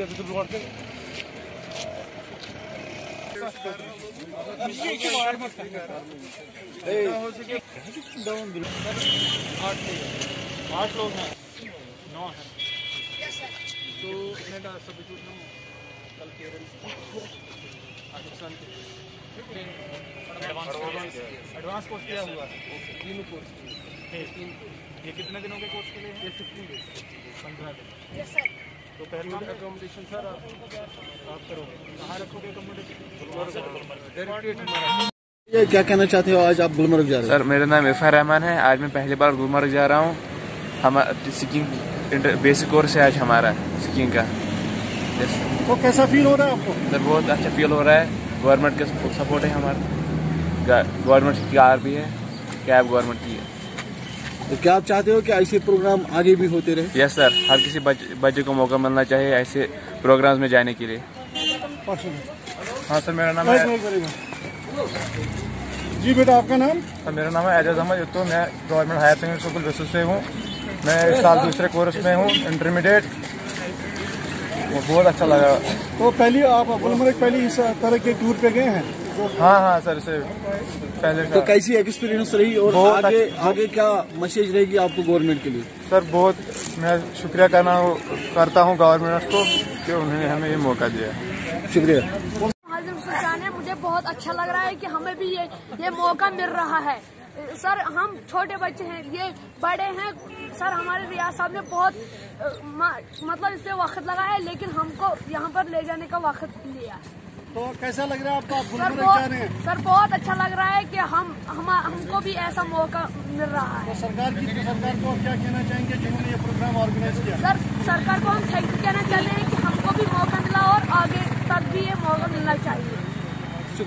diye bir vardı. आठ लोग हैं नौ हैं तो इन्हें डाल सब कल केरल पाकिस्तान के एडवांस कोर्स किया हुआ है। तीन कोर्स तीन ये कितने दिनों के कोर्स के लिए ये फिफ्टीन डेज़ पंद्रह दिन। तो पहले अकोमोडेशन सर आप करोगे कहाँ रखोगे अकोमोडेशन ये क्या कहना चाहते हो? आज आप गुलमर्ग जा रहे सर मेरा नाम इरफान रहमान है। आज मैं पहली बार गुलमर्ग जा रहा हूँ। हम सिकिंग बेसिक कोर्स है आज हमारा सिकिंग का। Yes. हो तो कैसा फील हो रहा है आपको? सर बहुत अच्छा फील हो रहा है। गवर्नमेंट का सपोर्ट है हमारा। गवर्नमेंट की कार भी है कैब गवर्नमेंट की है। तो क्या आप चाहते हो कि ऐसे प्रोग्राम आगे भी होते रहे? यस सर हर किसी बच- बच्चे को मौका मिलना चाहिए ऐसे प्रोग्राम्स में जाने के लिए। हाँ सर मेरा नाम है जी बेटा आपका नाम? सर मेरा नाम है एजाज अहमद युतो मैं government higher secondary school basis से हूँ। मैं इस साल दूसरे कोर्स में हूँ इंटरमीडिएट बहुत अच्छा लगा। तो पहली आप गुलमर्ग पहली इस तरह के टूर पे गए हैं? हाँ हाँ सर से पहले तो कैसी एक्सपीरियंस रही और आगे आगे क्या मैसेज रहेगी आपको गवर्नमेंट के लिए? सर बहुत मैं शुक्रिया करना करता हूँ गवर्नमेंट को कि उन्होंने हमें ये मौका दिया। शुक्रिया। मुझे बहुत अच्छा लग रहा है कि हमें भी ये ये मौका मिल रहा है। सर हम छोटे बच्चे हैं ये बड़े हैं। सर हमारे रियाज साहब ने बहुत म- मतलब इस पे वक्त लगा है लेकिन हमको यहाँ पर ले जाने का वक्त लिया तो कैसा लग रहा है आपको? आप सर बहुत सर बहुत अच्छा लग रहा है कि हम हम हमको भी ऐसा मौका मिल रहा है। तो सरकार की सरकार को क्या कहना चाहेंगे जिन्होंने ये प्रोग्राम ऑर्गेनाइज किया? सर सरकार को हम थैंक यू कहना चाहते हैं कि हमको भी मौका मिला और आगे तक भी ये मौका मिलना चाहिए।